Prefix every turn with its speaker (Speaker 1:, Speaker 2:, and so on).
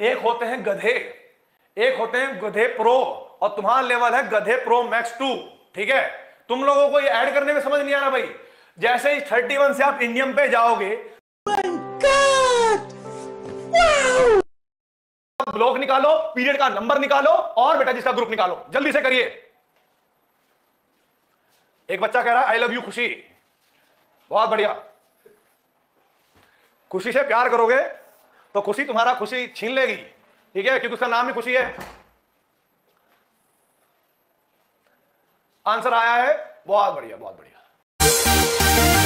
Speaker 1: एक होते हैं गधे, एक होते हैं गधे प्रो और तुम्हारा लेवल है गधे प्रो मैक्स टू ठीक है? तुम लोगों को ये ऐड करने में समझ नहीं आ रहा भाई। जैसे ही थर्टी वन से आप इंडियम पे जाओगे ब्लॉक निकालो पीरियड का नंबर निकालो, और बेटा जिसका ग्रुप निकालो। जल्दी से करिए। एक बच्चा कह रहा है आई लव यू खुशी। बहुत बढ़िया। खुशी से प्यार करोगे तो खुशी तुम्हारा खुशी छीन लेगी। ठीक है? क्योंकि उसका नाम ही खुशी है। आंसर आया है? बहुत बढ़िया बहुत बढ़िया।